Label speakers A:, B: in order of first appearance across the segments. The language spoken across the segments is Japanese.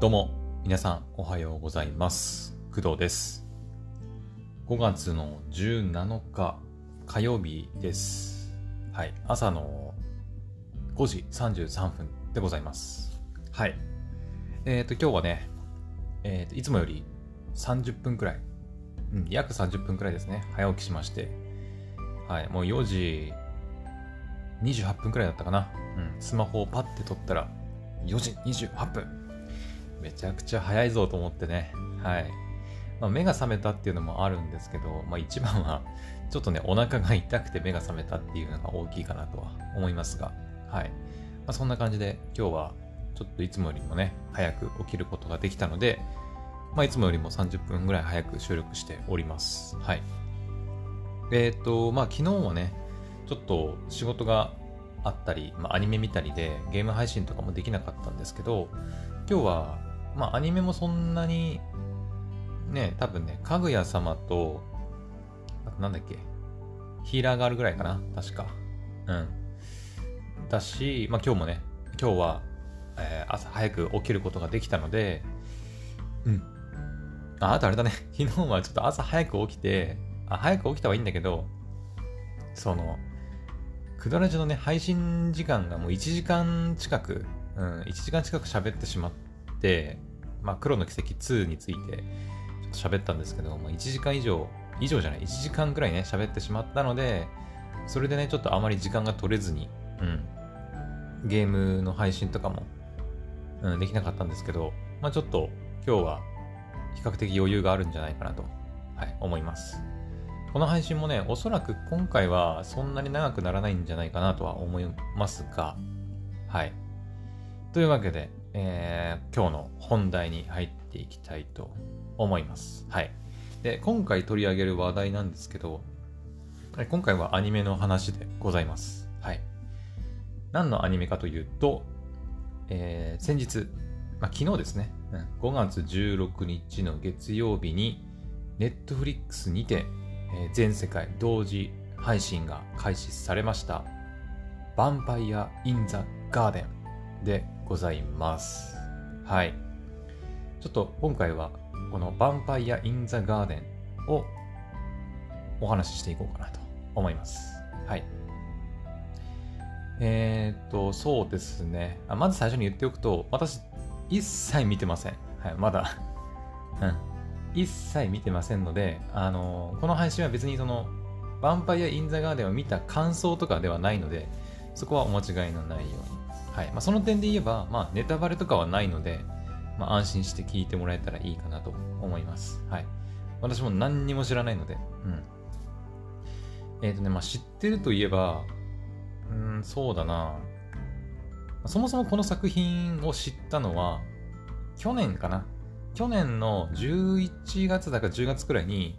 A: どうも、皆さんおはようございます。工藤です。5月の17日火曜日です。はい、朝の5時33分でございます。はい。えっ、と、今日はね、えっ、と、いつもより30分くらい、うん、約30分くらいですね、早起きしまして、はい、もう4時28分くらいだったかな。うん、スマホをパッて取ったら、4時28分。めちゃくちゃ早いぞと思ってね。はい。まあ、目が覚めたっていうのもあるんですけど、まあ一番は、ちょっとね、お腹が痛くて目が覚めたっていうのが大きいかなとは思いますが、はい。まあ、そんな感じで今日は、ちょっといつもよりもね、早く起きることができたので、まあいつもよりも30分ぐらい早く収録しております。はい。えっ、と、まあ昨日はね、ちょっと仕事があったり、まあ、アニメ見たりでゲーム配信とかもできなかったんですけど、今日は、まあアニメもそんなに、ね、多分ね、かぐや様と、あとなんだっけ、ヒーラーがあるぐらいかな、確か。うん。だし、まあ今日もね、今日は、えー朝早く起きることができたので、うん。あ、あとあれだね、昨日はちょっと朝早く起きて、あ、早く起きたはいいんだけど、その、クドラジのね、配信時間がもう1時間近く、うん、1時間近く喋ってしまって、まあ、黒の奇跡2について、ちょっと喋ったんですけど、まあ、1時間以上、以上じゃない、1時間くらいね、喋ってしまったので、それでね、ちょっとあまり時間が取れずに、うん、ゲームの配信とかも、うん、できなかったんですけど、まあ、ちょっと今日は比較的余裕があるんじゃないかなと、はい、思います。この配信もね、おそらく今回はそんなに長くならないんじゃないかなとは思いますが、はい。というわけで、えー今日の本題に入っていきたいと思います。はい。で、今回取り上げる話題なんですけど、今回はアニメの話でございます。はい。何のアニメかというと、えー先日、まあ、昨日ですね、5月16日の月曜日に、Netflix にて、えー全世界同時配信が開始されました、ヴァンパイア・イン・ザ・ガーデンでございます。はい。ちょっと今回は、このヴァンパイア・イン・ザ・ガーデンをお話ししていこうかなと思います。はい。えーっと、そうですね。あまず最初に言っておくと、私、一切見てません。はい、まだ。うん。一切見てませんので、あのこの配信は別にその、ヴァンパイア・イン・ザ・ガーデンを見た感想とかではないので、そこはお間違いのないように。はい。まあ、その点で言えば、まあ、ネタバレとかはないので、まあ、安心して聞いてもらえたらいいかなと思います。はい。私も何にも知らないので、うん。えっ、とね、まあ、知ってるといえば、うん、そうだな。そもそもこの作品を知ったのは、去年かな。去年の11月だか10月くらいに、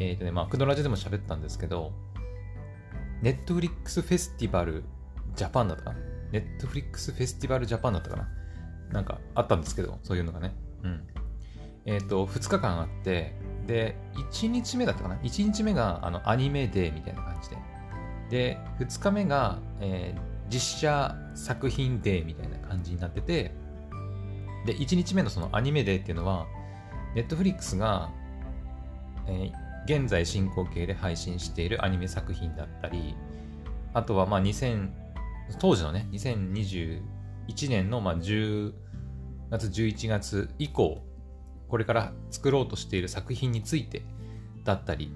A: えっ、とね、まあ、クドラジでも喋ったんですけど、ネットフリックスフェスティバルジャパンだったかな。ネットフリックスフェスティバルジャパンだったかな。なんかあったんですけど、そういうのがね。うん。えっ、と、2日間あって、で、1日目だったかな ?1 日目があのアニメデーみたいな感じで。で、2日目が、えー実写作品デーみたいな感じになってて、で、1日目のそのアニメデーっていうのは、ネットフリックスが、えー現在進行形で配信しているアニメ作品だったり、あとはまあ2000、当時のね、2021年のまあ10月、11月以降、これから作ろうとしている作品についてだったり、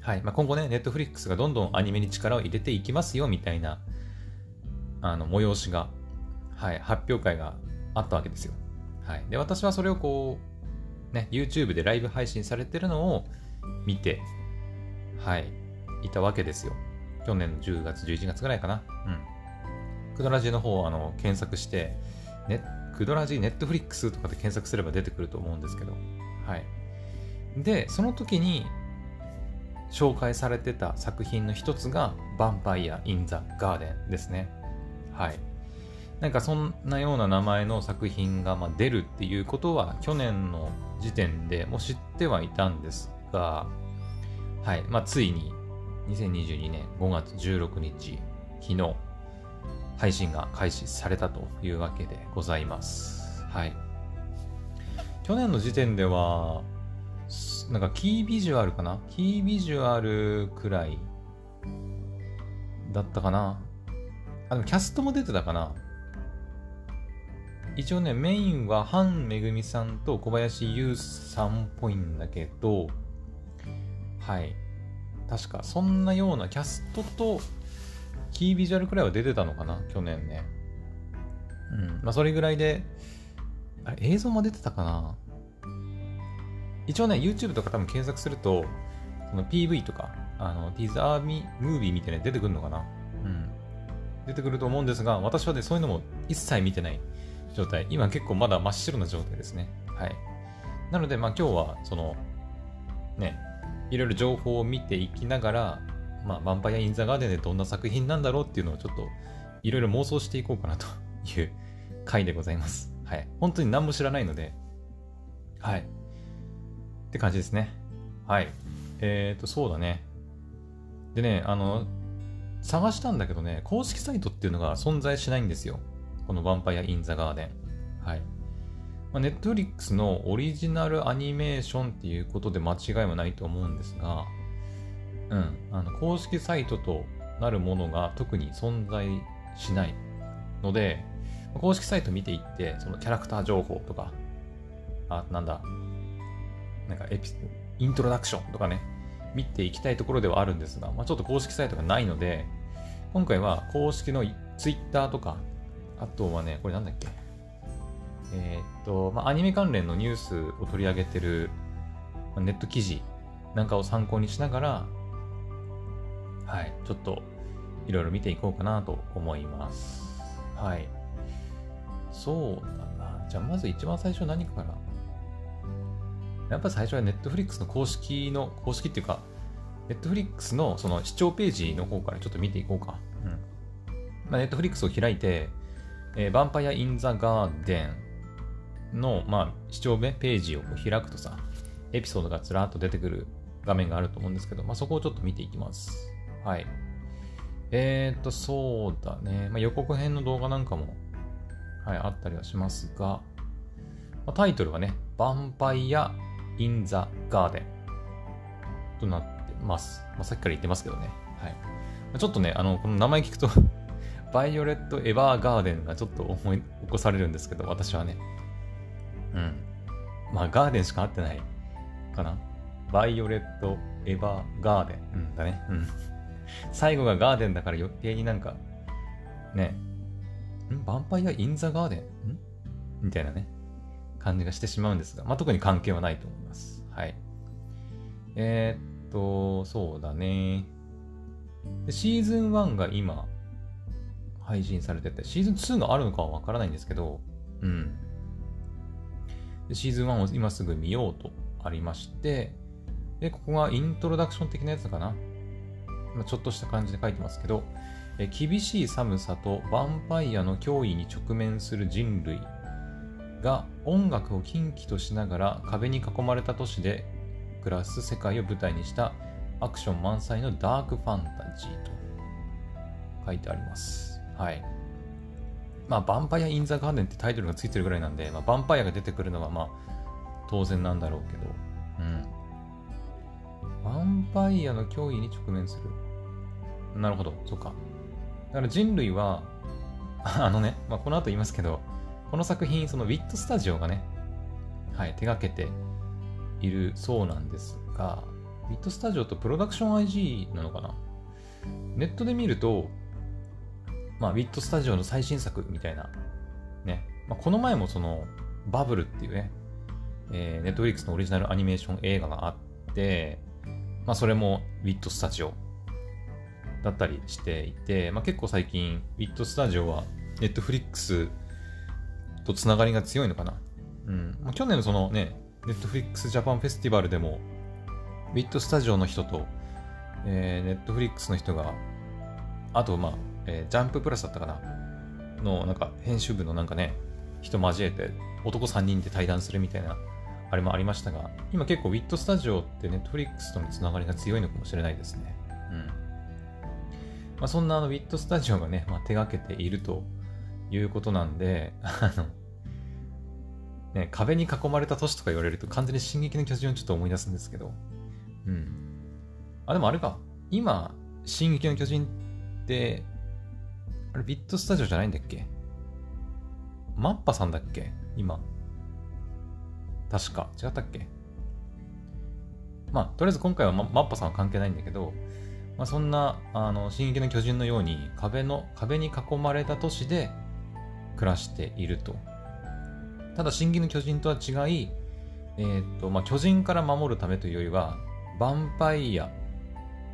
A: はい。まあ、今後ね、ネットフリックスがどんどんアニメに力を入れていきますよ、みたいな、あの、催しが、はい、発表会があったわけですよ。はい。で、私はそれをこう、ね、YouTube でライブ配信されてるのを見て、はい、いたわけですよ。去年の10月、11月ぐらいかな。うん。クドラジの方をあの検索して、ね、クドラジネットフリックスとかで検索すれば出てくると思うんですけど、はい。で、その時に紹介されてた作品の一つが、ヴァンパイア・イン・ザ・ガーデンですね。はい。なんかそんなような名前の作品がまあ出るっていうことは去年の時点でもう知ってはいたんですが、はい。まあついに2022年5月16日、昨日、配信が開始されたというわけでございます。はい。去年の時点では、なんかキービジュアルかな？キービジュアルくらいだったかな？あ、でもキャストも出てたかな？一応ね、メインはハンめぐみさんと小林優さんっぽいんだけど、はい。確か、そんなようなキャストとキービジュアルくらいは出てたのかな去年ね。うん。まあ、それぐらいで、あれ、映像も出てたかな一応ね、YouTube とか多分検索すると、その PV とか、あの、ティザーミムービーみたいな出てくるのかなうん。出てくると思うんですが、私はね、そういうのも一切見てない状態。今結構まだ真っ白な状態ですね。はい。なので、まあ今日は、その、ね、いろいろ情報を見ていきながら、まあ、ヴァンパイア・イン・ザ・ガーデンでどんな作品なんだろうっていうのをちょっと、いろいろ妄想していこうかなという回でございます。はい。本当に何も知らないので、はい。って感じですね。はい。えっ、ー、と、そうだね。でね、あの、探したんだけどね、公式サイトっていうのが存在しないんですよ。このヴァンパイア・イン・ザ・ガーデン。はい。まあ、Netflix のオリジナルアニメーションっていうことで間違いはないと思うんですが、うん、あの公式サイトとなるものが特に存在しないので、公式サイト見ていって、そのキャラクター情報とか、あ、なんだ、なんかエピ、イントロダクションとかね、見ていきたいところではあるんですが、まあ、ちょっと公式サイトがないので、今回は公式の Twitter とか、あとはね、これなんだっけ？えー、っと、まあ、アニメ関連のニュースを取り上げてるネット記事なんかを参考にしながら、はい、ちょっといろいろ見ていこうかなと思います。はい。そうだな。じゃあまず一番最初何から？やっぱ最初は Netflix の公式の、公式っていうか、Netflix のその視聴ページの方からちょっと見ていこうか。うん。まあ、Netflix を開いて、えー、ヴァンパイア・イン・ザ・ガーデンの、まあ、視聴ページを開くとさ、エピソードがずらっと出てくる画面があると思うんですけど、まあ、そこをちょっと見ていきます。はい。えー、っと、そうだね。まあ、予告編の動画なんかも、はい、あったりはしますが、まあ、タイトルはね、ヴァンパイア・イン・ザ・ガーデンとなってます。まあ、さっきから言ってますけどね。はい。まあちょっとね、あの、この名前聞くと バイオレット・エヴァーガーデンがちょっと思い起こされるんですけど、私はね。うん。まあ、ガーデンしか合ってないかな。バイオレット・エヴァガーデン。うんだね。うん。最後がガーデンだから余計になんか、ね。ん？ヴァンパイア・イン・ザ・ガーデンん？みたいなね。感じがしてしまうんですが、まあ、特に関係はないと思います。はい。えー、っと、そうだね。でシーズン1が今、配信されてて、シーズン2があるのかはわからないんですけど、うん。シーズン1を今すぐ見ようとありまして、で、ここがイントロダクション的なやつかな。まあ、ちょっとした感じで書いてますけど、え厳しい寒さとヴァンパイアの脅威に直面する人類が音楽を禁忌としながら壁に囲まれた都市で暮らす世界を舞台にしたアクション満載のダークファンタジーと書いてあります。はい。まあ、ヴァンパイア・イン・ザ・ガーデンってタイトルがついてるぐらいなんで、まあ、ヴァンパイアが出てくるのはまあ当然なんだろうけど、うん。ヴァンパイアの脅威に直面する。なるほど、そうか。だから人類は、あのね、まあ、この後言いますけど、この作品、そのウィットスタジオがね、はい、手掛けているそうなんですが、ウィットスタジオとプロダクション IG なのかな？ネットで見ると、まあ、ウィットスタジオの最新作みたいな、ね、まあ、この前もその、バブルっていうね、えー、ネットフリックスのオリジナルアニメーション映画があって、まあ、それもウィットスタジオだったりしていて、まあ、結構最近、ウィットスタジオはネットフリックスとつながりが強いのかな。うん。まあ、去年のそのね、ネットフリックスジャパンフェスティバルでも、ウィットスタジオの人と、えー、ネットフリックスの人が、あと、まあ、えー、ジャンププラスだったかな？の、なんか、編集部のなんかね、人交えて、男3人で対談するみたいな、あれもありましたが、今結構ウィットスタジオってネットフリックスとのつながりが強いのかもしれないですね。うん。まあ、そんなあのウィットスタジオがね、まあ、手がけているということなんで、あの、ね、壁に囲まれた都市とか言われると完全に進撃の巨人をちょっと思い出すんですけど。うん。あ、でもあれか。今、進撃の巨人って、あれビットスタジオじゃないんだっけ？マッパさんだっけ？今。確か。違ったっけ？まあ、とりあえず今回はマッパさんは関係ないんだけど、まあ、そんな、あの、進撃の巨人のように壁の、壁に囲まれた都市で暮らしていると。ただ、進撃の巨人とは違い、えー、っと、まあ、巨人から守るためというよりは、ヴァンパイア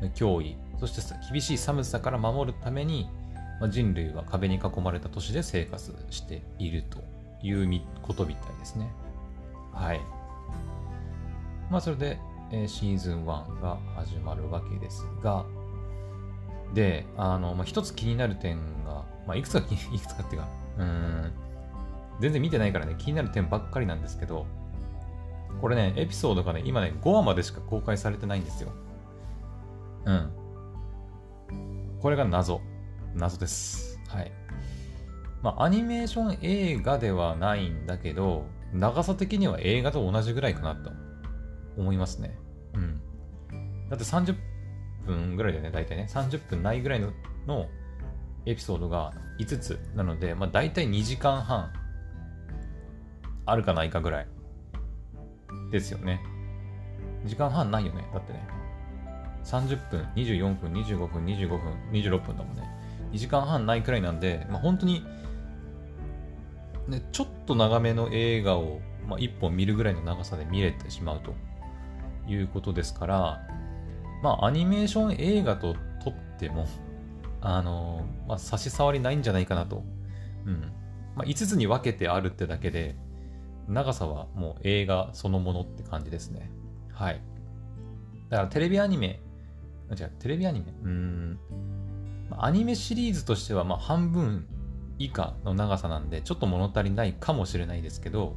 A: の脅威、そして厳しい寒さから守るために、まあ、人類は壁に囲まれた都市で生活しているということみたいですね。はい。まあ、それで、えー、シーズン1が始まるわけですが、で、あの、まあ、一つ気になる点が、まあ、いくつか、いくつかっていうか、うん、全然見てないからね、気になる点ばっかりなんですけど、これね、エピソードがね、今ね、5話までしか公開されてないんですよ。うん。これが謎。謎です。はい。まあ、アニメーション映画ではないんだけど、長さ的には映画と同じぐらいかなと思いますね。うん。だって30分ぐらいだよね、大体ね。30分ないぐらいののエピソードが5つなので、まあ、大体2時間半あるかないかぐらいですよね。時間半ないよね。だってね。30分、24分、25分、25分、26分だもんね。2時間半ないくらいなんで、まあ、本当に、ね、ちょっと長めの映画を、まあ、1本見るぐらいの長さで見れてしまうということですから、まあ、アニメーション映画ととっても、あの、まあ、差し障りないんじゃないかなと。うん。まあ、5つに分けてあるってだけで、長さはもう映画そのものって感じですね。はい。だからテレビアニメ、違う、テレビアニメ？うん。アニメシリーズとしてはまあ半分以下の長さなんで、ちょっと物足りないかもしれないですけど、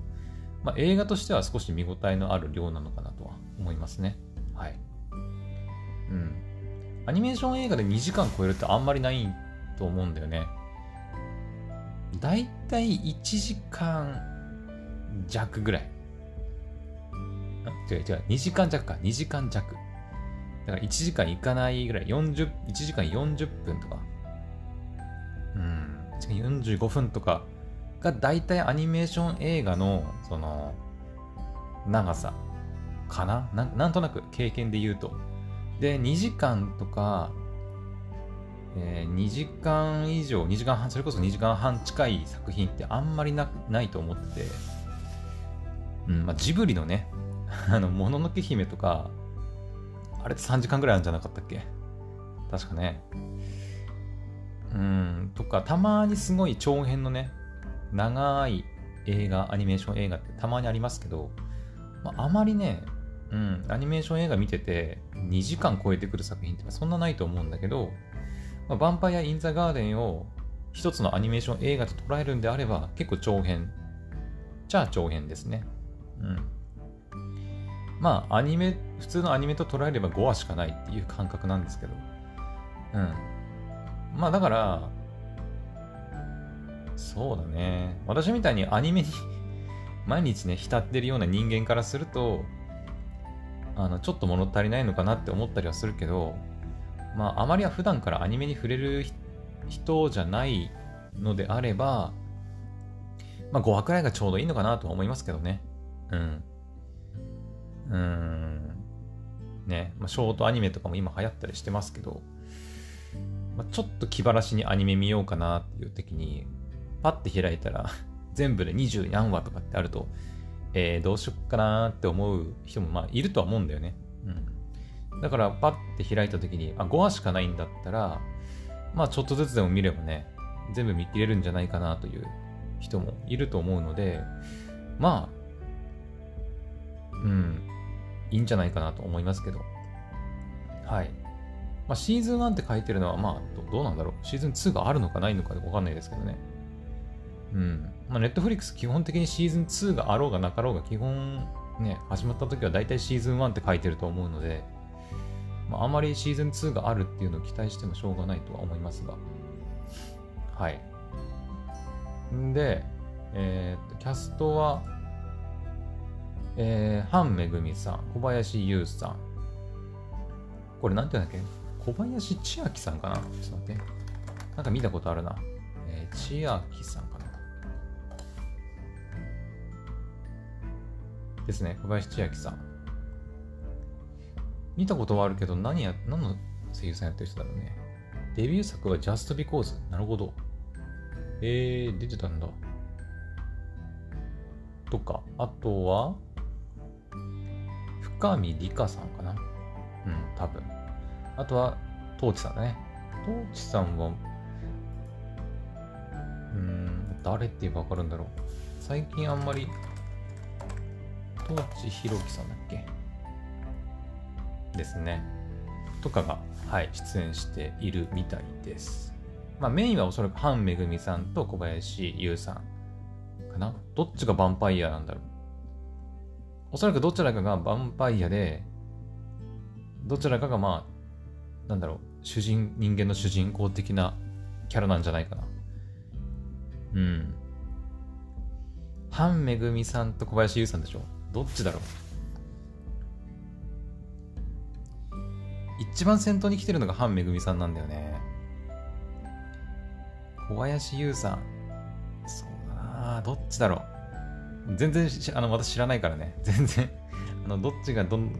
A: まあ、映画としては少し見応えのある量なのかなとは思いますね。はい。うん。アニメーション映画で2時間超えるってあんまりないと思うんだよね。だいたい1時間弱ぐらい。違う違う、2時間弱か、2時間弱。だから1時間いかないぐらい、40、1時間40分とか、うん、1時間45分とかが大体アニメーション映画の、その、長さかな？ななんとなく経験で言うと。で、2時間とか、えー、2時間以上、2時間半、それこそ2時間半近い作品ってあんまりなないと思ってて、うんまあ、ジブリのね、あの、もののけ姫とか、あれって3時間ぐらいあるんじゃなかったっけ？確かね。うん、とか、たまにすごい長編のね、長い映画、アニメーション映画ってたまにありますけど、まあ、まりね、うん、アニメーション映画見てて2時間超えてくる作品ってそんなないと思うんだけど、まあ、ヴァンパイア・イン・ザ・ガーデンを一つのアニメーション映画と捉えるんであれば結構長編じゃあ長編ですね。うん。まあ、アニメ、普通のアニメと捉えれば5話しかないっていう感覚なんですけど。うん。まあ、だから、そうだね。私みたいにアニメに 毎日ね、浸ってるような人間からすると、あの、ちょっと物足りないのかなって思ったりはするけど、まあ、あまりは普段からアニメに触れる人じゃないのであれば、まあ、5話くらいがちょうどいいのかなとは思いますけどね。うん。うん。ね、まあ、ショートアニメとかも今流行ったりしてますけど、まあ、ちょっと気晴らしにアニメ見ようかなっていう時に、パッて開いたら 全部で20何話とかってあると、えー、どうしよっかなって思う人もまあいるとは思うんだよね。うん。だからパッて開いた時に、あ、5話しかないんだったら、まあちょっとずつでも見ればね、全部見切れるんじゃないかなという人もいると思うので、まあ、うん、いいんじゃないかなと思いますけど。はい。まあ、シーズン1って書いてるのは、まあど、うなんだろう。シーズン2があるのかないのかわかんないですけどね。うん。まあ、ネットフリックス基本的にシーズン2があろうがなかろうが、基本ね、始まった時は大体シーズン1って書いてると思うので、まあ、あまりシーズン2があるっていうのを期待してもしょうがないとは思いますが。はい。んで、えー、っと、キャストは、えー、ハンめぐみさん、小林優さん。これなんて言うんだっけ？小林千秋さんかな？ちょっと待って。なんか見たことあるな。えー、千秋さんかなですね、小林千秋さん。見たことはあるけど、何や、何の声優さんやってる人だろうね。デビュー作は Just Because。なるほど。えー、出てたんだ。とか、あとは、深見理香さんかな。うん、多分。あとは、トーチさんだね。トーチさんは、うん、誰って言えばわかるんだろう。最近あんまり、トーチひろきさんだっけ？ですね。とかが、はい、出演しているみたいです。まあメインはおそらくハンめぐみさんと小林優さんかな。どっちがヴァンパイアなんだろう。おそらくどちらかがヴァンパイアで、どちらかがまあ、なんだろう、主人、人間の主人公的なキャラなんじゃないかな。うん。ハンめぐみさんと小林優さんでしょ？どっちだろう？一番先頭に来てるのがハンめぐみさんなんだよね。小林優さん。そうだなどっちだろう？全然あの、私知らないからね。全然あの、どっちがどん、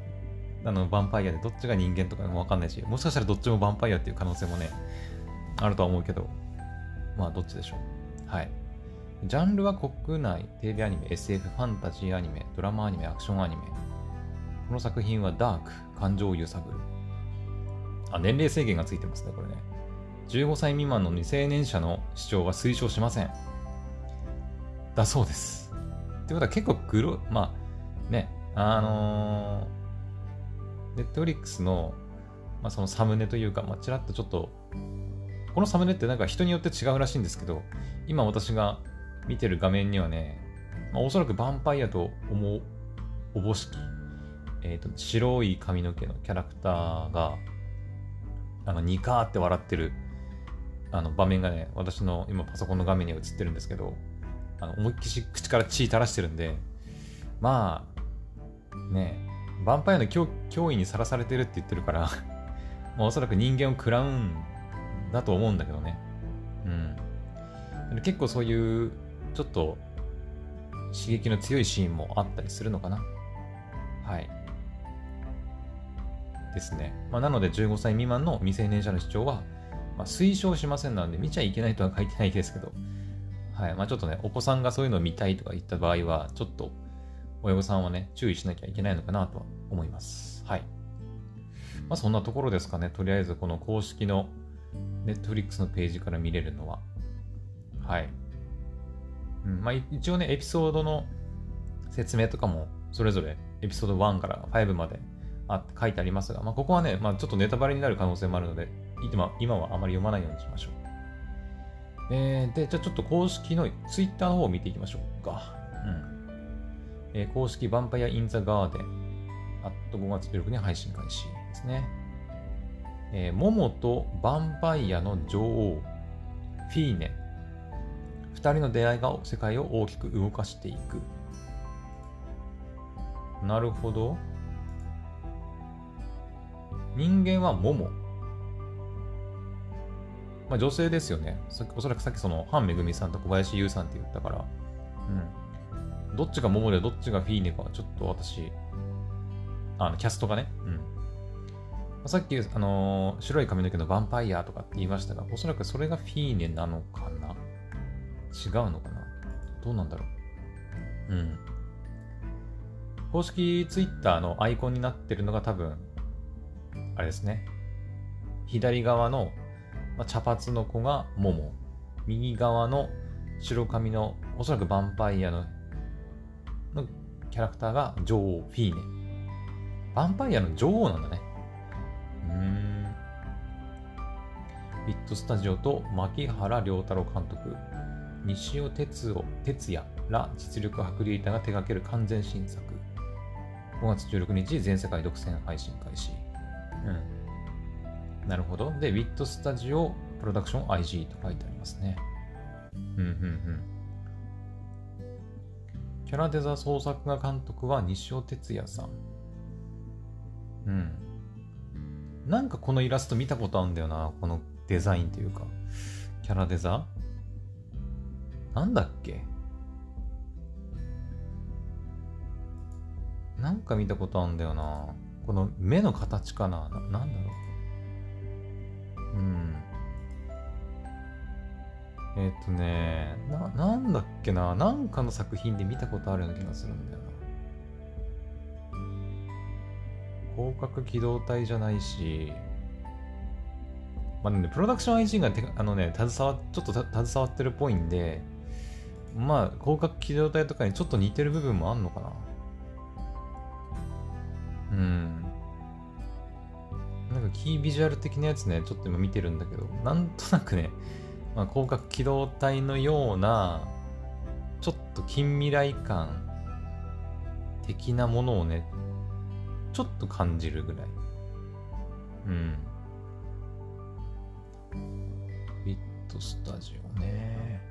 A: あの、ヴァンパイアでどっちが人間とかもわかんないし、もしかしたらどっちもヴァンパイアっていう可能性もね、あるとは思うけど、まあ、どっちでしょう。はい。ジャンルは国内、テレビアニメ、SF、ファンタジーアニメ、ドラマアニメ、アクションアニメ。この作品はダーク、感情を揺さぶる。あ、年齢制限がついてますね、これね。15歳未満の未成年者の視聴は推奨しません。だそうです。ってことは結構グロ、まあ、ね、あの、ネットフリックスの、まあ、そのサムネというか、まあ、ちらっとちょっと、このサムネってなんか人によって違うらしいんですけど、今私が見てる画面にはね、まあ、おそらくヴァンパイアと思うおぼしき、えっ、ー、と、白い髪の毛のキャラクターが、あの、ニカーって笑ってる、あの、場面がね、私の今パソコンの画面に映ってるんですけど、あの、思いっきり口から血垂らしてるんで、まあ、ねヴァンパイアの脅脅威にさらされてるって言ってるからまあ、おそらく人間を食らうんだと思うんだけどね。うん。結構そういう、ちょっと、刺激の強いシーンもあったりするのかな。はい。ですね。まあ、なので15歳未満の未成年者の視聴は、まあ、推奨しませんなので見ちゃいけないとは書いてないですけど、はい。まあ、ちょっとね、お子さんがそういうのを見たいとか言った場合は、ちょっと親御さんはね、注意しなきゃいけないのかなとは思います。はい。まあ、そんなところですかね。とりあえず、この公式の Netflix のページから見れるのは。はい。うんまあ、一応ね、エピソードの説明とかも、それぞれエピソード1から5まであ書いてありますが、まあ、ここはね、まあ、ちょっとネタバレになる可能性もあるので、今今はあまり読まないようにしましょう。えー、で、じゃあちょっと公式の Twitter の方を見ていきましょうか。うん。えー、公式ヴァンパイア・イン・ザ・ガーデン、あと5月16日に配信開始ですね。えー、モモとヴァンパイアの女王、フィーネ。二人の出会いが世界を大きく動かしていく。なるほど。人間はモモ。まあ、女性ですよね。おそらくさっきその、ハンめぐみさんと小林優さんって言ったから、うん。どっちがモモでどっちがフィーネかちょっと私、あの、キャストがね、うん。さっき、あのー、白い髪の毛のヴァンパイアとかって言いましたが、おそらくそれがフィーネなのかな？違うのかな？どうなんだろう？うん。公式ツイッターのアイコンになってるのが多分、あれですね。左側の、まあ、茶髪の子がモモ。右側の白髪の、おそらくヴァンパイアののキャラクターが女王、フィーネ。ヴァンパイアの女王なんだね。うん。ビットスタジオと牧原良太郎監督、西尾哲夫哲也ら実力派クリエイターが手掛ける完全新作。5月16日、全世界独占配信開始。うん。なるほど。で、WIT スタジオプロダクション IG と書いてありますね。うんうんうん。キャラデザ創作画監督は西尾哲也さん。うん。なんかこのイラスト見たことあるんだよな。このデザインというか。キャラデザなんだっけ？なんか見たことあるんだよな。この目の形かな？ななんだろう。えっ、ー、とねな、なんだっけな。なんかの作品で見たことあるような気がするんだよな。広角機動隊じゃないし、まあね、プロダクション IG がてあのね、携わ、ちょっと携わってるっぽいんで、まあ、広角機動隊とかにちょっと似てる部分もあんのかな。うん。なんかキービジュアル的なやつね、ちょっと今見てるんだけど、なんとなくね、まあ、広角機動隊のような、ちょっと近未来感的なものをね、ちょっと感じるぐらい。うん。ビットスタジオね。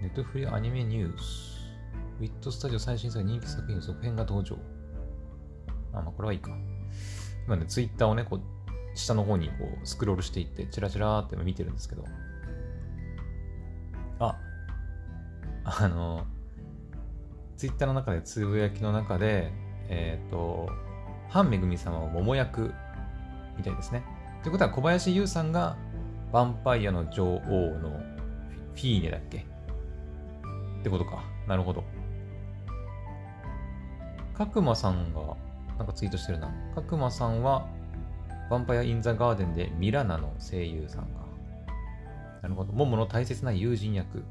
A: ネットフリアニメニュース。ウィットスタジオ最新作人気作品の続編が登場。あ、まあこれはいいか。今ね、ツイッターをね、こう、下の方にこうスクロールしていって、チラチラーって見てるんですけど。あ、あの、ツイッターの中で、つぶやきの中で、えっ、ー、と、ハンめぐみ様を桃役みたいですね。ということは、小林優さんがヴァンパイアの女王のフィーネだっけ？ってことか。なるほど。角間さんが、なんかツイートしてるな。角間さんは、ヴァンパイア・イン・ザ・ガーデンでミラナの声優さんが。なるほど。モモの大切な友人役。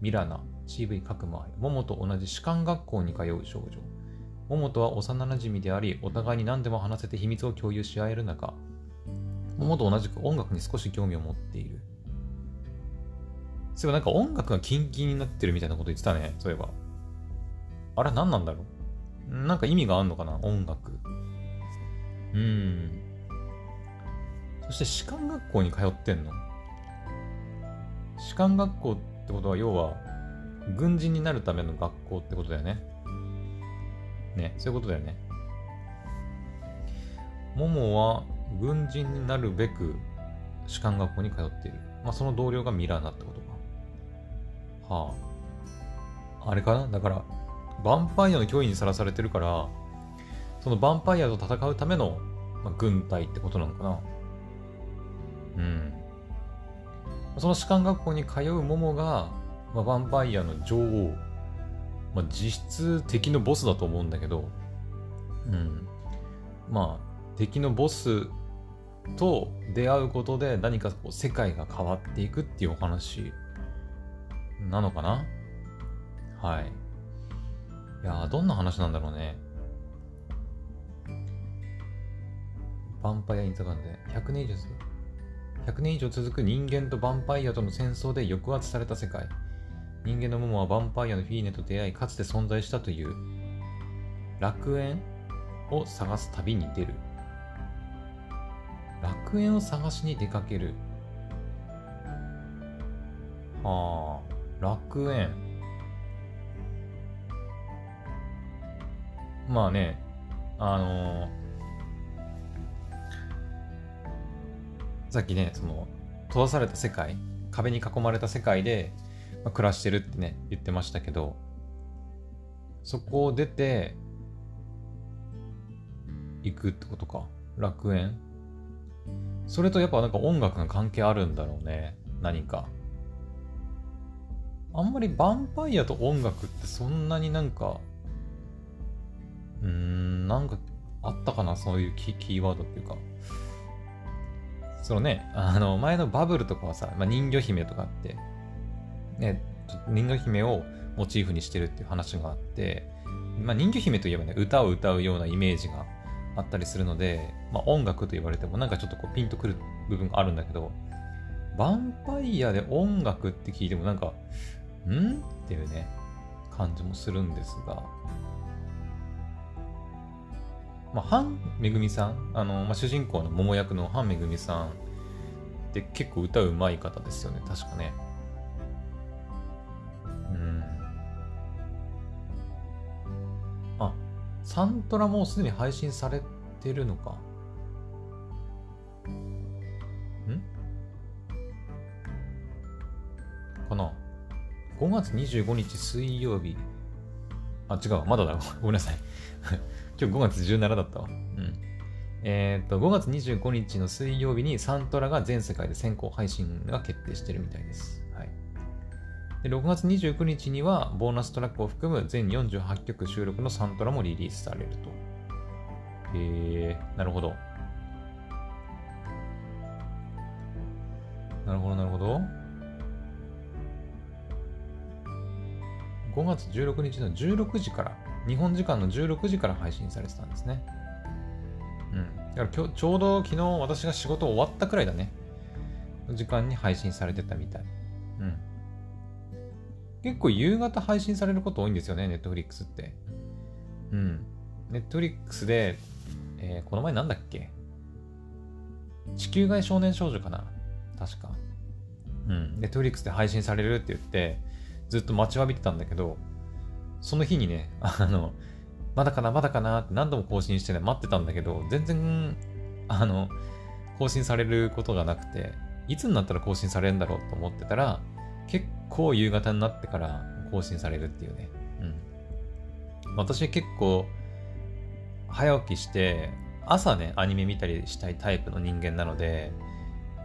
A: ミラナ、CV 角間愛。モモと同じ士官学校に通う少女。モモとは幼馴染であり、お互いに何でも話せて秘密を共有し合える中、モモと同じく音楽に少し興味を持っている。そういえばなんか音楽がキンキンになってるみたいなこと言ってたね。そういえば。あれ何なんだろうなんか意味があんのかな音楽。うん。そして士官学校に通ってんの？士官学校ってことは要は軍人になるための学校ってことだよね。ね、そういうことだよね。モモは軍人になるべく士官学校に通っている。まあその同僚がミラーナってことか。はあ。あれかな？だからヴァンパイアの脅威にさらされてるから、そのヴァンパイアと戦うための、まあ、軍隊ってことなのかな。うん。その士官学校に通うモモが、まあ、ヴァンパイアの女王、まあ、実質敵のボスだと思うんだけど、うん。まあ、敵のボスと出会うことで何かこう世界が変わっていくっていうお話なのかな？はい。いや、どんな話なんだろうね。ヴァンパイアインザガンで100年以上続く。100年以上続く人間とヴァンパイアとの戦争で抑圧された世界。人間のモモはヴァンパイアのフィーネと出会い、かつて存在したという楽園を探す旅に出る。楽園を探しに出かける。はあ、楽園。まあね、あのー、さっきね、その、閉ざされた世界、壁に囲まれた世界で、まあ、暮らしてるってね、言ってましたけど、そこを出て、行くってことか。楽園。それとやっぱなんか音楽が関係あるんだろうね。何か。あんまりヴァンパイアと音楽ってそんなになんかうーん、なんかあったかな、そういうキーワードっていうか。そのね、あの、前のバブルとかはさ、まあ、人魚姫とかって、ね、人魚姫をモチーフにしてるっていう話があって、まあ、人魚姫といえばね、歌を歌うようなイメージがあったりするので、まあ、音楽と言われてもなんかちょっとこうピンとくる部分があるんだけど、ヴァンパイアで音楽って聞いてもなんか、ん？っていうね、感じもするんですが、まあ、ハン・メグミさん、あのまあ、主人公の桃役のハン・メグミさんって結構歌うまい方ですよね、確かね。うん。あ、サントラもうすでに配信されてるのか。ん？かな？5月25日水曜日。あ、違う、まだだ。ごめんなさい今日5月17だったわ。うん。えー、っと、5月25日の水曜日にサントラが全世界で先行配信が決定してるみたいです。はい。で、6月29日には、ボーナストラックを含む全48曲収録のサントラもリリースされると。へえー、なるほど。なるほど、なるほど。5月16日の16時から、日本時間の16時から配信されてたんですね。うん。だから、ちょうど昨日私が仕事終わったくらいだね。時間に配信されてたみたい。うん。結構夕方配信されること多いんですよね、ネットフリックスって。うん。ネットフリックスで、えー、この前なんだっけ？地球外少年少女かな？確か。うん。ネットフリックスで配信されるって言って、ずっと待ちわびてたんだけど、その日にね、あの、まだかな、まだかなって何度も更新してね、待ってたんだけど、全然、あの、更新されることがなくて、いつになったら更新されるんだろうと思ってたら、結構夕方になってから更新されるっていうね。うん。私結構、早起きして、朝ね、アニメ見たりしたいタイプの人間なので、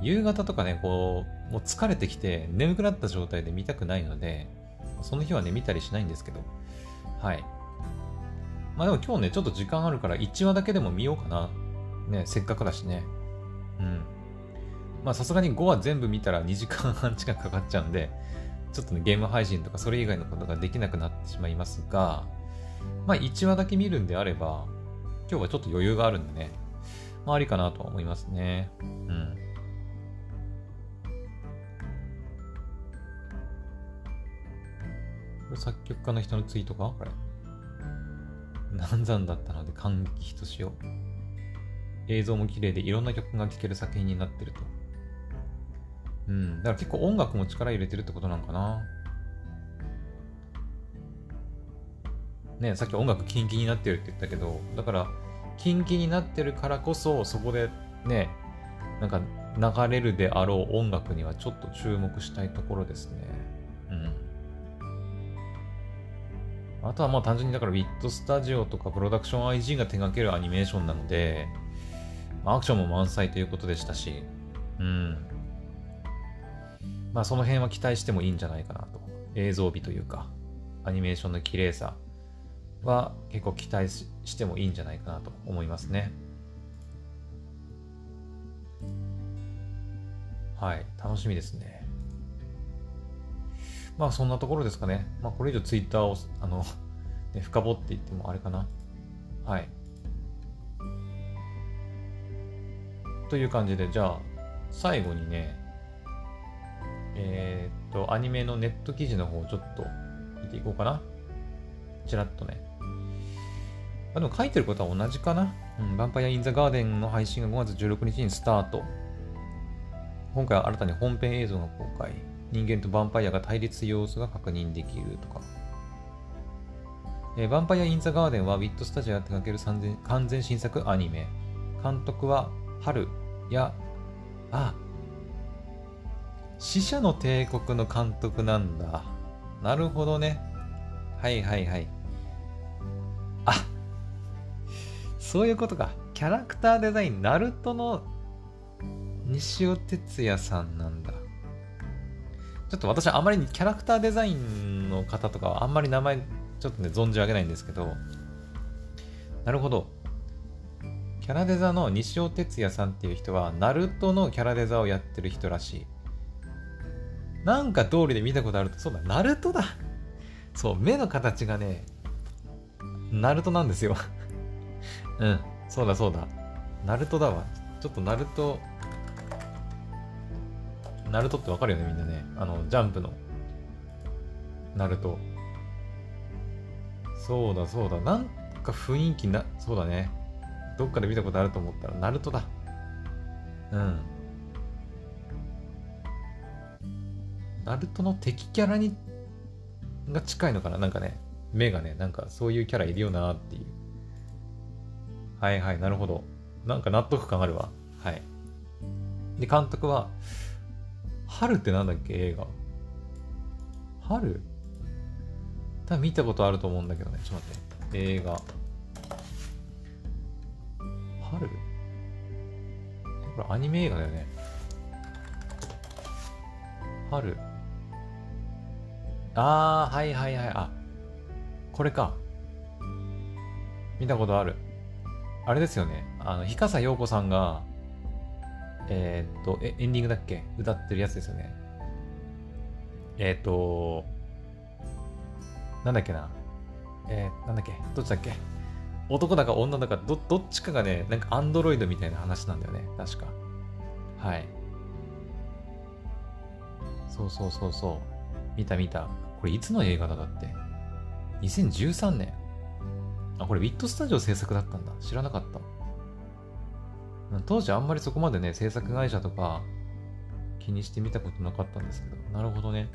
A: 夕方とかね、こう、もう疲れてきて、眠くなった状態で見たくないので、その日はね、見たりしないんですけど、はい。まあでも今日ね、ちょっと時間あるから1話だけでも見ようかな。ね、せっかくだしね。うん。まあさすがに5話全部見たら2時間半近くかかっちゃうんで、ちょっとね、ゲーム配信とかそれ以外のことができなくなってしまいますが、まあ1話だけ見るんであれば、今日はちょっと余裕があるんでね、まあありかなとは思いますね。うん。作曲家の人のツイートかこれ。難産だったので感激ひとしお。映像も綺麗でいろんな曲が聴ける作品になってると。うん。だから結構音楽も力入れてるってことなんかな。ねさっき音楽キンキンになってるって言ったけど、だから、キンキンになってるからこそ、そこでね、なんか流れるであろう音楽にはちょっと注目したいところですね。うん。あとはまあ単純にだから WIT スタジオとかプロダクション IG が手掛けるアニメーションなので、アクションも満載ということでしたし、うん。まあその辺は期待してもいいんじゃないかなと。映像美というか、アニメーションの綺麗さは結構期待してもいいんじゃないかなと思いますね。はい、楽しみですね。まあそんなところですかね。まあこれ以上ツイッターを、あの、ね、深掘って言ってもあれかな。はい。という感じで、じゃあ最後にね、えー、っと、アニメのネット記事の方をちょっと見ていこうかな。ちらっとね。あでも書いてることは同じかな。うん、ヴァンパイア・イン・ザ・ガーデンの配信が5月16日にスタート。今回は新たに本編映像が公開。人間とヴァンパイアが対立様子が確認できるとか。えー、ヴァンパイア・イン・ザ・ガーデンはウィットスタジオが手掛ける完全新作アニメ。監督は春や、あ、死者の帝国の監督なんだ。なるほどね。はいはいはい。あそういうことか。キャラクターデザイン、ナルトの西尾哲也さんなんだ。ちょっと私はあまりにキャラクターデザインの方とかはあんまり名前ちょっとね存じ上げないんですけど、なるほど。キャラデザの西尾哲也さんっていう人は、ナルトのキャラデザをやってる人らしい。なんか通りで見たことあると、そうだ、ナルトだ。そう、目の形がね、ナルトなんですよ。うん、そうだそうだ。ナルトだわ。ちょっとナルト、ナルトってわかるよね、みんなね。あの、ジャンプの。ナルト。そうだそうだ。なんか雰囲気な、そうだね。どっかで見たことあると思ったら、ナルトだ。うん。ナルトの敵キャラに、が近いのかな？なんかね、目がね、なんかそういうキャラいるよなっていう。はいはい、なるほど。なんか納得感あるわ。はい。で、監督は、春ってなんだっけ、映画。春？多分見たことあると思うんだけどね。ちょっと待って。映画。春？これアニメ映画だよね。春？あー、はいはいはい。あ、これか。見たことある。あれですよね。あの、日笠陽子さんが、えー、っとエ、エンディングだっけ？歌ってるやつですよね。えー、っと、なんだっけな？えー、なんだっけ？どっちだっけ？男だか女だかど、どっちかがね、なんかアンドロイドみたいな話なんだよね。確か。はい。そうそうそうそう。見た見た。これいつの映画だだって？2013年。あ、これウィットスタジオ制作だったんだ。知らなかった。当時あんまりそこまでね、制作会社とか気にしてみたことなかったんですけど。なるほどね。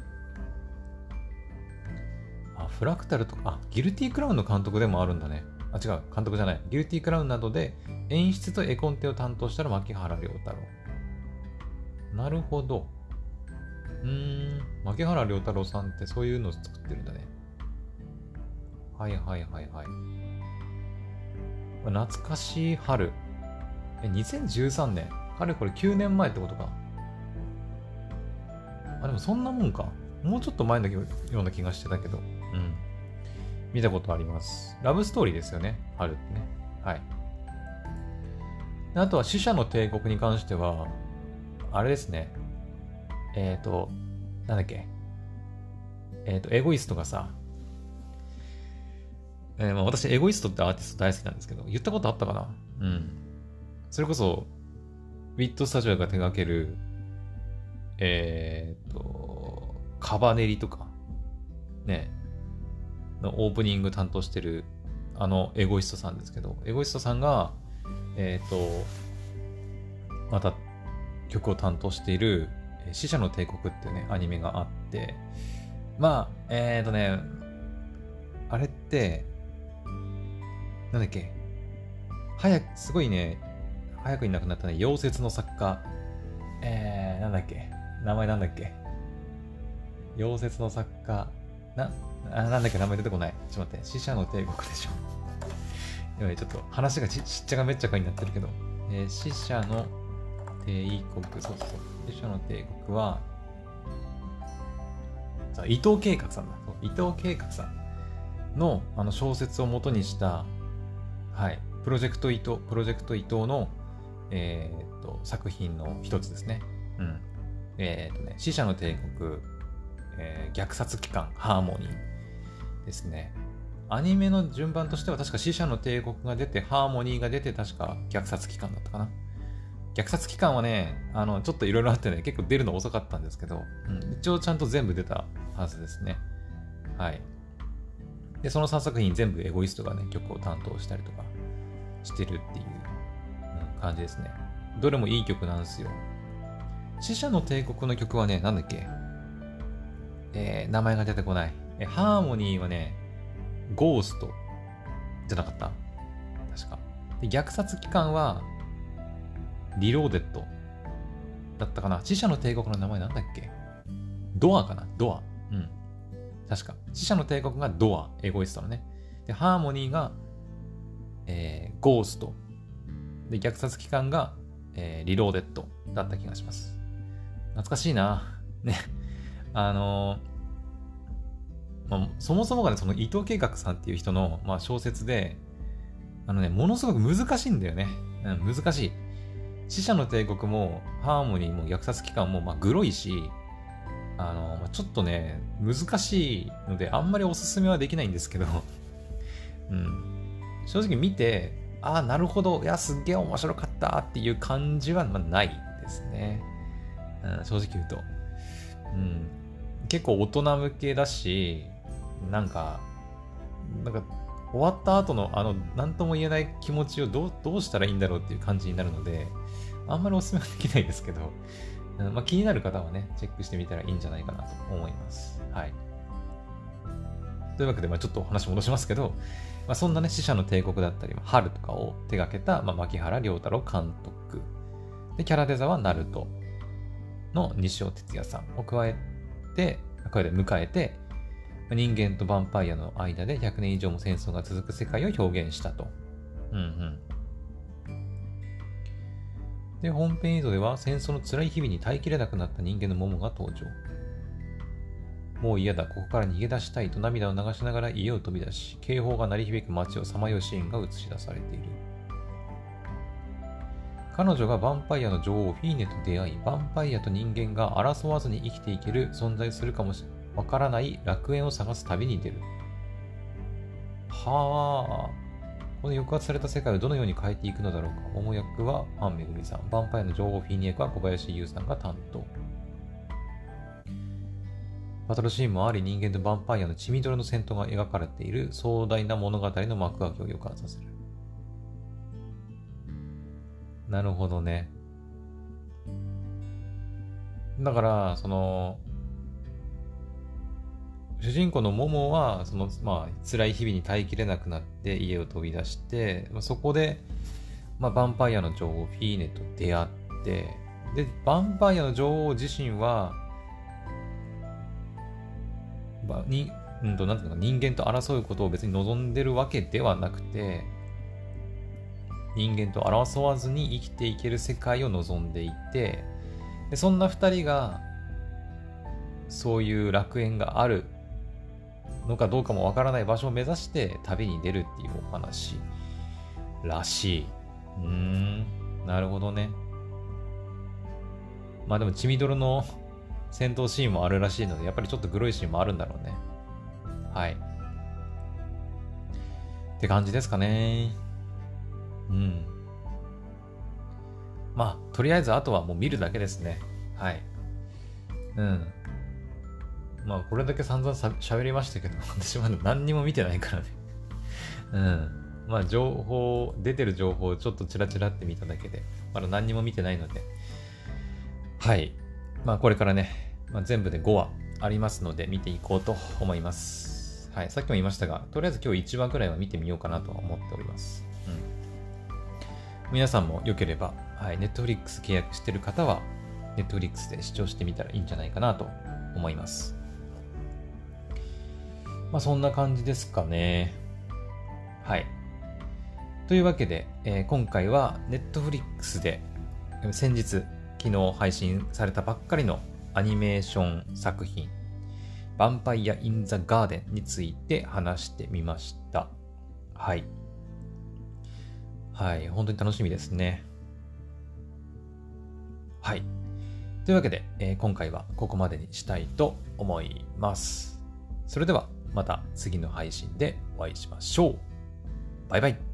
A: あ、フラクタルとか、あ、ギルティクラウンの監督でもあるんだね。あ、違う、監督じゃない。ギルティクラウンなどで演出と絵コンテを担当したら牧原良太郎。なるほど。うーん、牧原良太郎さんってそういうのを作ってるんだね。はいはいはいはい。懐かしい春。え、2013年。かれこれ9年前ってことか。あ、でもそんなもんか。もうちょっと前のような気がしてたけど。うん。見たことあります。ラブストーリーですよね。春ってね。はい。あとは死者の帝国に関しては、あれですね。えっ、ー、と、なんだっけ。えっ、ー、と、エゴイストがさ、えー、まあ私、エゴイストってアーティスト大好きなんですけど、言ったことあったかな？うん。それこそ、ウィットスタジオが手掛ける、えっ、と、カバネリとか、ね、のオープニング担当してる、あのエゴイストさんですけど、エゴイストさんが、えっ、と、また曲を担当している、死者の帝国っていうね、アニメがあって、まあ、えっ、とね、あれって、なんだっけ、早く、すごいね、早くいなくなったね、溶接の作家、えー、なんだっけ、名前なんだっけ、溶接の作家、な、あなんだっけ、名前出てこない。ちょっと待って、死者の帝国でしょ。やばい、ちょっと話がちっちゃがめっちゃかになってるけど、えー、死者の帝国、そうそうそう。死者の帝国は、伊藤計画さんだ。伊藤計画さんのあの小説を元にした、はい、プロジェクト伊藤、プロジェクト伊藤の、えー、っと、作品の一つですね。うん。えー、っとね、死者の帝国、えー、虐殺機関、ハーモニーですね。アニメの順番としては確か死者の帝国が出て、ハーモニーが出て、確か虐殺機関だったかな。虐殺期間はね、あの、ちょっといろいろあってね、結構出るの遅かったんですけど、うん、一応ちゃんと全部出たはずですね。はい。で、その3作品全部エゴイストがね、曲を担当したりとかしてるっていう、うん、感じですね。どれもいい曲なんですよ。死者の帝国の曲はね、なんだっけ？えー、名前が出てこない。え、ハーモニーはね、ゴーストじゃなかった？確か。で、虐殺期間は、リローデッドだったかな？死者の帝国の名前なんだっけ？ドアかな？ドア。うん。確か。死者の帝国がドア、エゴイストのね。で、ハーモニーが、えー、ゴースト。で、虐殺機関が、えー、リローデッドだった気がします。懐かしいな。ね。あのー、まあ、そもそもがね、その伊藤計画さんっていう人の、まあ、小説で、あのね、ものすごく難しいんだよね。うん、難しい。死者の帝国もハーモニーも虐殺期間もまあグロいし、あの、まあ、ちょっとね、難しいのであんまりおすすめはできないんですけど うん。正直見て、ああ、なるほど、いや、すっげえ面白かったっていう感じはまないですね。うん、正直言うと。うん。結構大人向けだし、なんか、なんか、終わった後の、あの、なんとも言えない気持ちをどう、どうしたらいいんだろうっていう感じになるので、あんまりおすすめはできないですけど、うんまあ、気になる方はね、チェックしてみたらいいんじゃないかなと思います。はい。というわけで、まあ、ちょっとお話戻しますけど、まあ、そんなね、死者の帝国だったり、春とかを手掛けた、まあ、牧原良太郎監督。で、キャラデザはナルトの西尾哲也さんを加えて、加えて迎えて、人間とヴァンパイアの間で100年以上も戦争が続く世界を表現したと。うんうん。で、本編映像では戦争の辛い日々に耐えきれなくなった人間のモモが登場。もう嫌だ、ここから逃げ出したいと涙を流しながら家を飛び出し、警報が鳴り響く街をさまようシーンが映し出されている。彼女がヴァンパイアの女王フィーネと出会い、ヴァンパイアと人間が争わずに生きていける存在するかもしわからない楽園を探す旅に出る。はあ。この抑圧された世界をどのように変えていくのだろうか。桃役はファンめぐみさん。ヴァンパイアの女王フィーネ役は小林優さんが担当。バトルシーンもあり人間とヴァンパイアの血みどろの戦闘が描かれている壮大な物語の幕開けを予感させる。なるほどね。だから、その、主人公のモモは、その、まあ、辛い日々に耐えきれなくなって家を飛び出して、まあ、そこで、まあ、ヴァンパイアの女王フィーネと出会って、で、ヴァンパイアの女王自身は、まあ、に、うんと、なんていうか、人間と争うことを別に望んでるわけではなくて、人間と争わずに生きていける世界を望んでいて、でそんな二人が、そういう楽園があるのかどうかもわからない場所を目指して旅に出るっていうお話らしい。うーん、なるほどね。まあでも、血みどろの戦闘シーンもあるらしいので、やっぱりちょっとグロいシーンもあるんだろうね。はい。って感じですかね。うん。まあ、とりあえずあとはもう見るだけですね。はい。うん。まあ、これだけ散々し喋りましたけど、私まだ何にも見てないからね。うん。まあ、情報、出てる情報をちょっとチラチラって見ただけで、まだ何にも見てないので、はい。まあ、これからね、まあ、全部で5話ありますので、見ていこうと思います。はい。さっきも言いましたが、とりあえず今日1話ぐらいは見てみようかなとは思っております。うん。皆さんも良ければ、はい。Netflix 契約してる方は、Netflix で視聴してみたらいいんじゃないかなと思います。まあそんな感じですかね。はい。というわけで、えー、今回は Netflix で先日、昨日配信されたばっかりのアニメーション作品、ヴァンパイア・イン・ザ・ガーデンについて話してみました。はい。はい、本当に楽しみですね。はい。というわけで、えー、今回はここまでにしたいと思います。それでは、また次の配信でお会いしましょう。バイバイ。